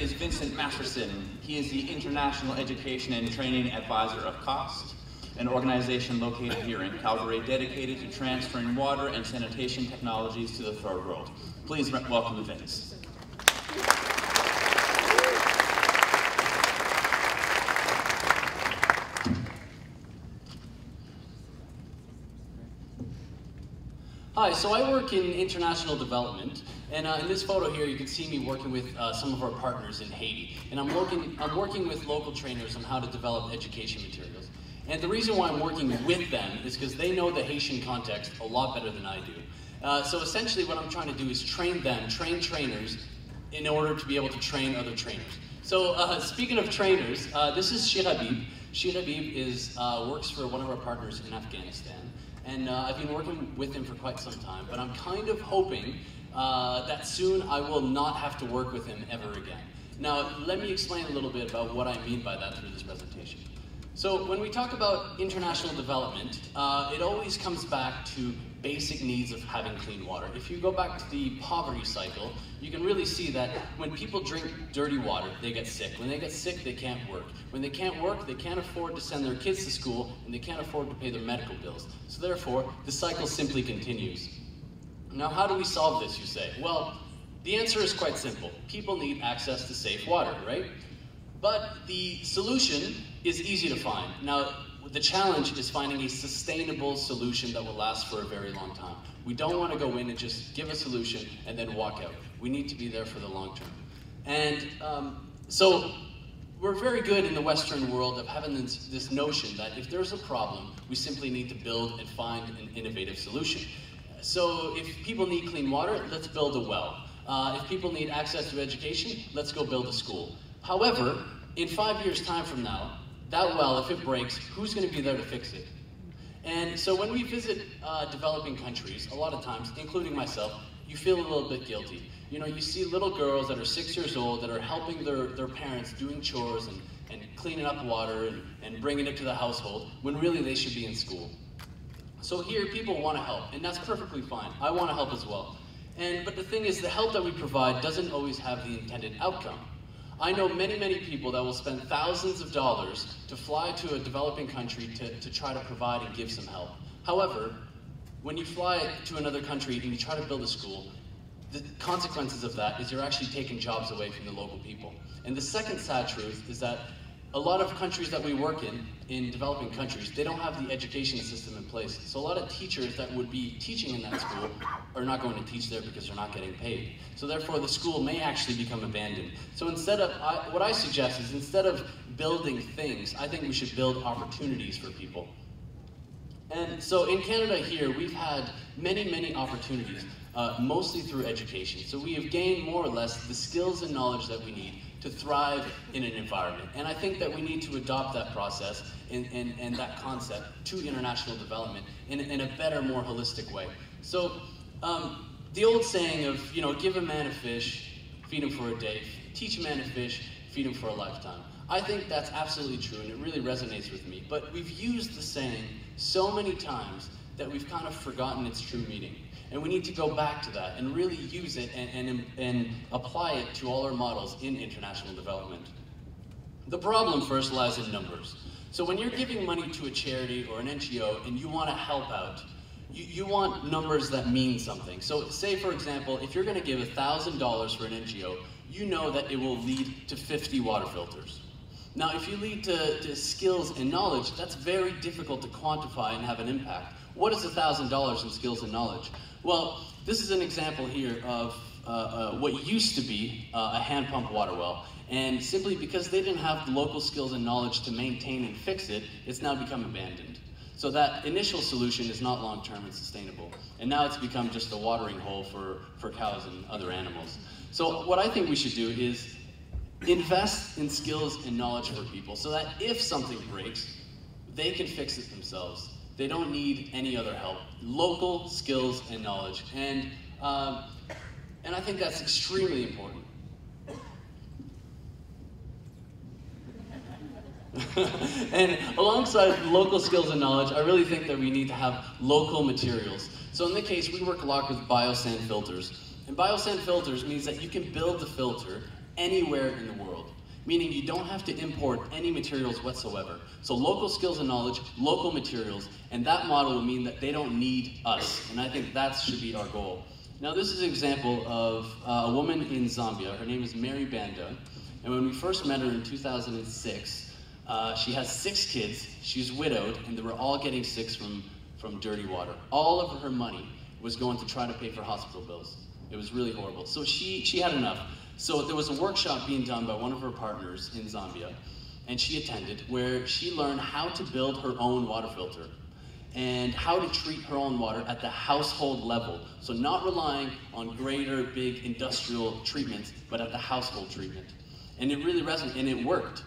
is Vincent Masterson. He is the International Education and Training Advisor of CAWST, an organization located here in Calgary dedicated to transferring water and sanitation technologies to the third world. Please welcome Vince. Hi, so I work in international development, and uh, in this photo here, you can see me working with uh, some of our partners in Haiti. And I'm working, I'm working with local trainers on how to develop education materials. And the reason why I'm working with them is because they know the Haitian context a lot better than I do. Uh, so essentially what I'm trying to do is train them, train trainers, in order to be able to train other trainers. So uh, speaking of trainers, uh, this is Shir Habib. Shirabib is, uh, works for one of our partners in Afghanistan. And uh, I've been working with him for quite some time, but I'm kind of hoping uh, that soon I will not have to work with him ever again. Now, let me explain a little bit about what I mean by that through this presentation. So when we talk about international development, uh, it always comes back to basic needs of having clean water. If you go back to the poverty cycle, you can really see that when people drink dirty water, they get sick. When they get sick, they can't work. When they can't work, they can't afford to send their kids to school, and they can't afford to pay their medical bills. So therefore, the cycle simply continues. Now, how do we solve this, you say? Well, the answer is quite simple. People need access to safe water, right? But the solution is easy to find. Now, the challenge is finding a sustainable solution that will last for a very long time. We don't want to go in and just give a solution and then walk out. We need to be there for the long term. And um, so we're very good in the Western world of having this, this, notion that if there's a problem, we simply need to build and find an innovative solution. So if people need clean water, let's build a well. Uh, if people need access to education, let's go build a school. However, in five years' time from now, that well, if it breaks, who's going to be there to fix it? And so when we visit uh, developing countries, a lot of times, including myself, you feel a little bit guilty. You know, you see little girls that are six years old that are helping their, their parents doing chores and, and cleaning up water and, and bringing it to the household when really they should be in school. So here, people want to help, and that's perfectly fine. I want to help as well. And, but the thing is, the help that we provide doesn't always have the intended outcome. I know many, many people that will spend thousands of dollars to fly to a developing country to, to try to provide and give some help. However, when you fly to another country and you try to build a school, the consequences of that is you're actually taking jobs away from the local people. And the second sad truth is that a lot of countries that we work in, in developing countries, they don't have the education system in place. So a lot of teachers that would be teaching in that school are not going to teach there because they're not getting paid. So therefore the school may actually become abandoned. So instead of, I, what I suggest is instead of building things, I think we should build opportunities for people. And so in Canada here, we've had many, many opportunities, uh, mostly through education. So we have gained more or less the skills and knowledge that we need to thrive in an environment. And I think that we need to adopt that process and, and, and that concept to international development in, in a better, more holistic way. So um, the old saying of, you know, give a man a fish, feed him for a day, teach a man a fish, feed him for a lifetime. I think that's absolutely true and it really resonates with me. But we've used the saying so many times that we've kind of forgotten its true meaning. And we need to go back to that and really use it and, and, and apply it to all our models in international development. The problem first lies in numbers. So when you're giving money to a charity or an NGO and you want to help out, you, you want numbers that mean something. So say, for example, if you're going to give $1,000 for an NGO, you know that it will lead to 50 water filters. Now, if you lead to, to skills and knowledge, that's very difficult to quantify and have an impact. What is $1,000 in skills and knowledge? Well, this is an example here of uh, uh, what used to be uh, a hand pump water well. And simply because they didn't have the local skills and knowledge to maintain and fix it, it's now become abandoned. So that initial solution is not long-term and sustainable. And now it's become just a watering hole for, for cows and other animals. So what I think we should do is invest in skills and knowledge for people so that if something breaks, they can fix it themselves. They don't need any other help. Local skills and knowledge. And, um, and I think that's extremely important. and alongside local skills and knowledge, I really think that we need to have local materials. So in the case, we work a lot with biosand filters. And biosand filters means that you can build the filter anywhere in the world. Meaning you don't have to import any materials whatsoever. So local skills and knowledge, local materials, and that model will mean that they don't need us. And I think that should be our goal. Now this is an example of uh, a woman in Zambia. Her name is Mary Banda. And when we first met her in 2006, uh, she has six kids, she's widowed, and they were all getting sick from, from dirty water. All of her money was going to try to pay for hospital bills. It was really horrible. So she, she had enough. So there was a workshop being done by one of her partners in Zambia, and she attended, where she learned how to build her own water filter and how to treat her own water at the household level. So not relying on greater big industrial treatments, but at the household treatment. And it really resonated, and it worked.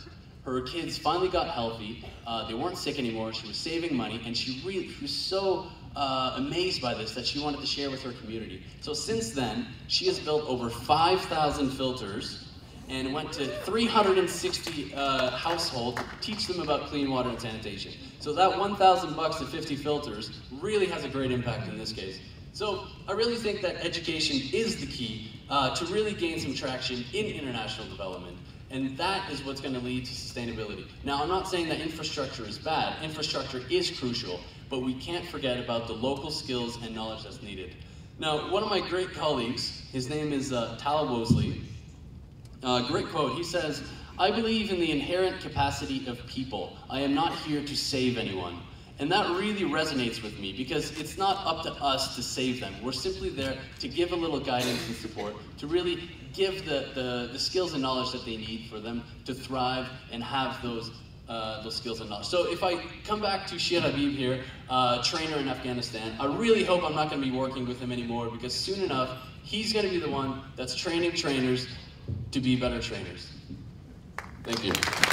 Her kids finally got healthy. Uh, they weren't sick anymore. She was saving money, and she really she was so uh, amazed by this that she wanted to share with her community. So since then, she has built over 5,000 filters and went to 360 uh, households teach them about clean water and sanitation. So that 1,000 bucks to 50 filters really has a great impact in this case. So I really think that education is the key uh, to really gain some traction in international development. And that is what's going to lead to sustainability. Now, I'm not saying that infrastructure is bad. Infrastructure is crucial, but we can't forget about the local skills and knowledge that's needed. Now, one of my great colleagues, his name is uh, Tal Wosley, uh, great quote. He says, I believe in the inherent capacity of people. I am not here to save anyone. And that really resonates with me because it's not up to us to save them. We're simply there to give a little guidance and support, to really give the, the, the skills and knowledge that they need for them to thrive and have those, uh, those skills and knowledge. So if I come back to Shir Habib here, uh, trainer in Afghanistan, I really hope I'm not going to be working with him anymore because soon enough, he's going to be the one that's training trainers to be better trainers. Thank you.